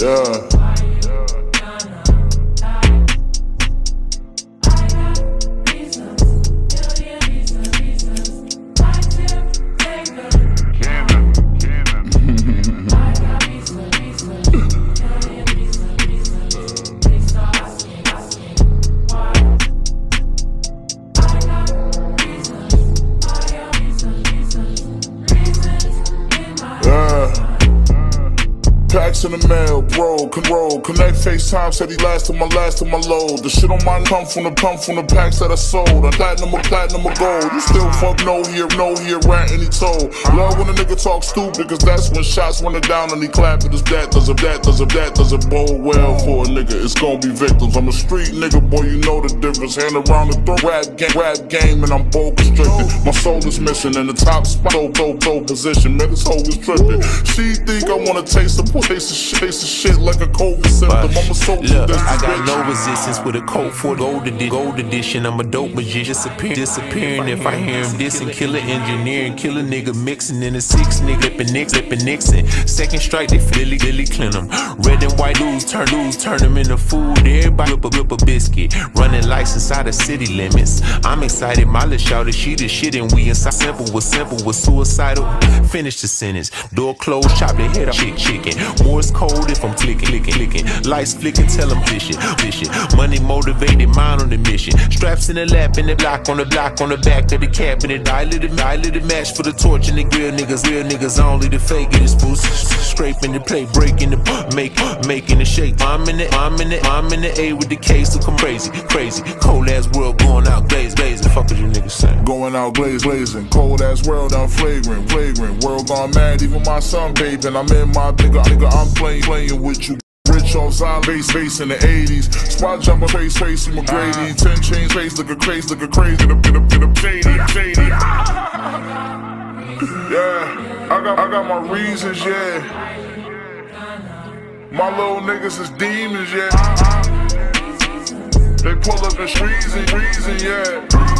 Yeah. Packs in the mail, roll. Connect FaceTime, said he lasted my last of my load. The shit on mine come from the pump from the packs that I sold. A platinum, a platinum, a gold. You still fuck no here, no here, ranting he told. Love when a nigga talk stupid, cause that's when shots running down and he clapping his that, does a that, does a that, does a bowl well for a nigga. It's gonna be victims. I'm a street nigga, boy, you know the difference. Hand around the throat, rap game, rap game, and I'm bold constricted. My soul is missing in the top spot, so, so, so position. Hoe is tripping. She think I wanna taste the Of shit, of shit like a COVID symptom. I'm a soldier. Look, I got no resistance with a coat for the gold edition. Gold edition. I'm a dope magician. Disappear, disappearing if I hear him dissing. Killer engineering, killer nigga mixing in a six nigga flipping Nix, flipping Nixon. Second strike, they Billy, Billy Clinton. Red and white lose, turn lose, turn them into food. Everybody whip a, whip a biscuit. Running lights inside the city limits. I'm excited, my little shouted, she the shit and we inside. Simple was simple, was suicidal. Finish the sentence. Door closed, chop the head off. Chick, chicken. Morse code if I'm clicking, clicking, clicking. Lights flicking, tell them fishing, fishing. Money motivated, mind on the mission. Straps in the lap, in the block, on the block, on the back of the. I lit it, lit it match for the torch and the grill niggas. Real niggas only the fake in it is boost. Scraping the plate, breaking the make, making the shake. I'm in it, I'm in it, I'm in the A with the case, so come crazy, crazy. Cold ass world going out glaze, glaze. Going out glaze, blazing. Cold ass world, I'm flagrant, flagrant. World gone mad, even my son bathing. I'm in my nigga, nigga, I'm playing, playing with you. Rich on Zion, base, bass in the 80s. Spot jumper, face, Tracy McGrady. Uh. Ten chains, face, looking crazy, looking crazy. In a, in a, in a shady, shady. Yeah, I got, I got my reasons, yeah. My little niggas is demons, yeah. They pull up the reason, reason, yeah.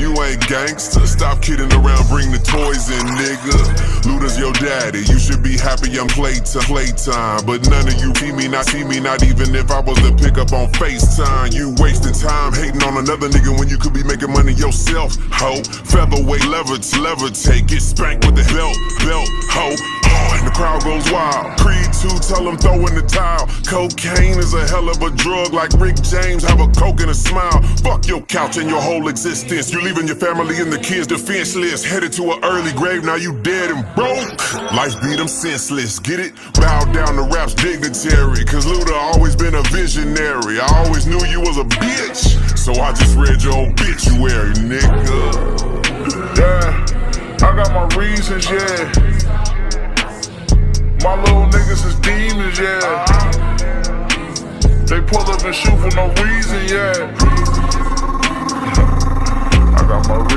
You ain't gangster. Stop kidding around, bring the toys in, nigga. Luda's your daddy. You should be happy I'm playtime, playtime. But none of you see me, not see me, not even if I was to pick up on FaceTime. You wasting time hating on another nigga when you could be making money yourself, ho. Featherweight levitate, levitate, get spanked with the belt, belt, ho. Oh, and the crowd goes wild. Creed 2, tell them throw in the towel. Cocaine is a hell of a drug, like Rick James, have a coke and a smile. Fuck your couch and your whole existence. You leaving your family and the kids defenseless. Headed to an early grave, now you dead and broke. Life beat them senseless, get it? Bow down to rap's dignitary. Cause Luda always been a visionary. I always knew you was a bitch. So I just read your obituary, nigga. Yeah, I got my reasons, yeah. My little niggas is demons, yeah. They pull up and shoot for no reason, yeah. I got